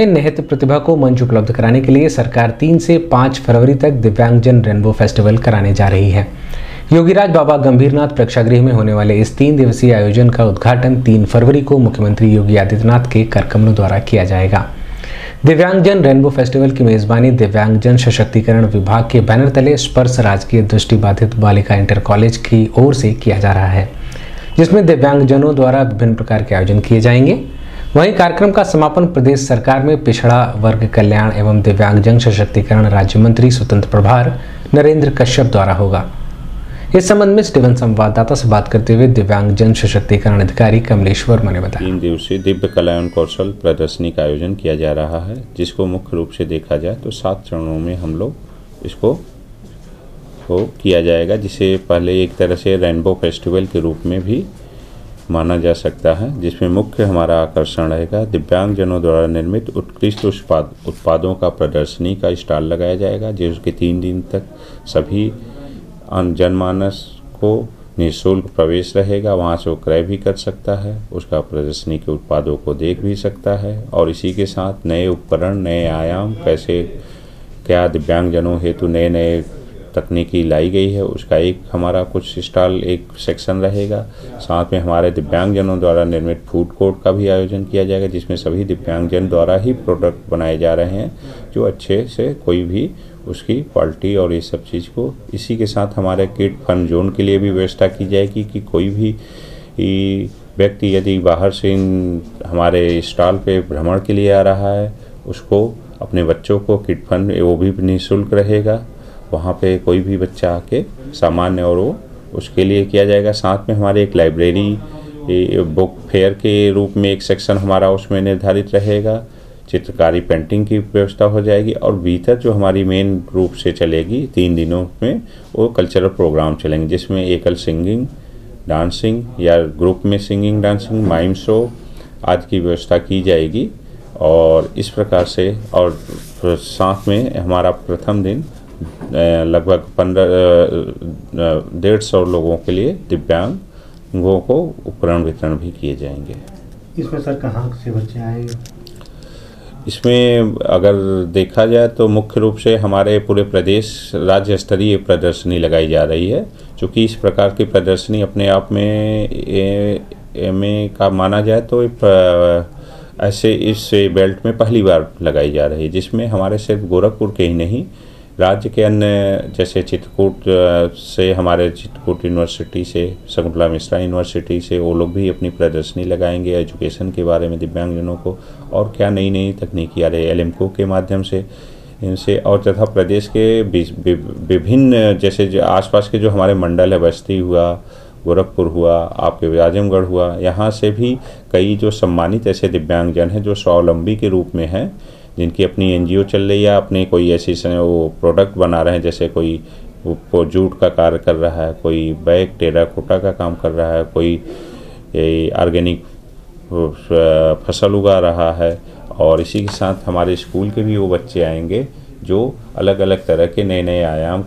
निहित प्रतिभा को मंच उपलब्ध कराने के लिए सरकार तीन से पाँच फरवरी तक दिव्यांगजन रेनबो फेस्टिवल कराने जा रही है। योगीराज बाबा गंभीरनाथ प्रेक्षागृह में होने वाले इस तीन दिवसीय आयोजन का उद्घाटन तीन फरवरी को मुख्यमंत्री योगी आदित्यनाथ के कर कमलों द्वारा किया जाएगा। दिव्यांगजन रेनबो फेस्टिवल की मेजबानी दिव्यांगजन सशक्तिकरण विभाग के बैनर तले स्पर्श राजकीय दृष्टिबाधित बालिका इंटर कॉलेज की ओर से किया जा रहा है, जिसमें दिव्यांगजनों द्वारा विभिन्न प्रकार के आयोजन किए जाएँगे। वहीं कार्यक्रम का समापन प्रदेश सरकार में पिछड़ा वर्ग कल्याण एवं दिव्यांगजन सशक्तिकरण राज्य मंत्री स्वतंत्र प्रभार नरेंद्र कश्यप द्वारा होगा। इस संबंध में स्टीवन संवाददाता से बात करते हुए दिव्यांगजन सशक्तिकरण अधिकारी कमलेश वर्मा ने बताया। तीन दिवसीय दिव्य कला एवं कौशल प्रदर्शनी का आयोजन किया जा रहा है, जिसको मुख्य रूप से देखा जाए तो सात चरणों में हम लोग इसको को किया जाएगा, जिसे पहले एक तरह से रेनबो फेस्टिवल के रूप में भी माना जा सकता है, जिसमें मुख्य हमारा आकर्षण रहेगा, दिव्यांगजनों द्वारा निर्मित उत्कृष्ट उत्पाद, उत्पादों का प्रदर्शनी का स्टॉल लगाया जाएगा, जिसके तीन दिन तक सभी जनमानस को निःशुल्क प्रवेश रहेगा, वहाँ से वो क्रय भी कर सकता है, उसका प्रदर्शनी के उत्पादों को देख भी सकता है, और इसी के साथ नए उपकरण, नए आयाम, कैसे, क्या दिव्यांगजनों हेतु नए नए तकनीकी लाई गई है, उसका एक हमारा कुछ स्टॉल, एक सेक्शन रहेगा। साथ में हमारे दिव्यांगजनों द्वारा निर्मित फ़ूड कोर्ट का भी आयोजन किया जाएगा, जिसमें सभी दिव्यांगजन द्वारा ही प्रोडक्ट बनाए जा रहे हैं, जो अच्छे से कोई भी उसकी क्वालिटी और ये सब चीज़ को इसी के साथ हमारे किट फन जोन के लिए भी व्यवस्था की जाएगी कि कोई भी व्यक्ति यदि बाहर से इन हमारे स्टॉल पे भ्रमण के लिए आ रहा है, उसको, अपने बच्चों को किट फंड वो भी निःशुल्क रहेगा। वहाँ पे कोई भी बच्चा आके सामान्य और वो उसके लिए किया जाएगा। साथ में हमारे एक लाइब्रेरी बुक फेयर के रूप में एक सेक्शन हमारा उसमें निर्धारित रहेगा। चित्रकारी पेंटिंग की व्यवस्था हो जाएगी और भीतर जो हमारी मेन रूप से चलेगी, तीन दिनों में वो कल्चरल प्रोग्राम चलेंगे, जिसमें एकल सिंगिंग डांसिंग या ग्रुप में सिंगिंग डांसिंग माइम शो आदि की व्यवस्था की जाएगी। और इस प्रकार से और साथ में हमारा प्रथम दिन लगभग पंद्रह डेढ़ सौ लोगों के लिए दिव्यांगों को उपकरण वितरण भी किए जाएँगे। इसमें सर कहाँ से बच्चे आए? इसमें अगर देखा जाए तो मुख्य रूप से हमारे पूरे प्रदेश राज्य स्तरीय प्रदर्शनी लगाई जा रही है क्योंकि इस प्रकार की प्रदर्शनी अपने आप में ए, में का माना जाए तो ऐसे इस बेल्ट में पहली बार लगाई जा रही है जिसमें हमारे सिर्फ़ गोरखपुर के ही नहीं राज्य के अन्य, जैसे चित्रकूट से हमारे चित्रकूट यूनिवर्सिटी से, शकुंतला मिश्रा यूनिवर्सिटी से, वो लोग भी अपनी प्रदर्शनी लगाएँगे एजुकेशन के बारे में दिव्यांगजनों को, और क्या नई नई तकनीकी आ रही है एल के माध्यम से, इनसे, और तथा प्रदेश के विभिन्न, जैसे जो आसपास के जो हमारे मंडल है, बस्ती हुआ, गोरखपुर हुआ, आपके आजमगढ़ हुआ, यहाँ से भी कई जो सम्मानित ऐसे दिव्यांगजन हैं, जो स्वावलंबी के रूप में हैं जिनकी अपनी एनजीओ चल रही है, अपने कोई ऐसी वो प्रोडक्ट बना रहे हैं, जैसे कोई वो जूट का कार्य कर रहा है, कोई बैग टेरा कोटा का काम कर रहा है, कोई ऑर्गेनिक फ़सल उगा रहा है, और इसी के साथ हमारे स्कूल के भी वो बच्चे आएँगे, जो अलग अलग तरह के नए नए आयाम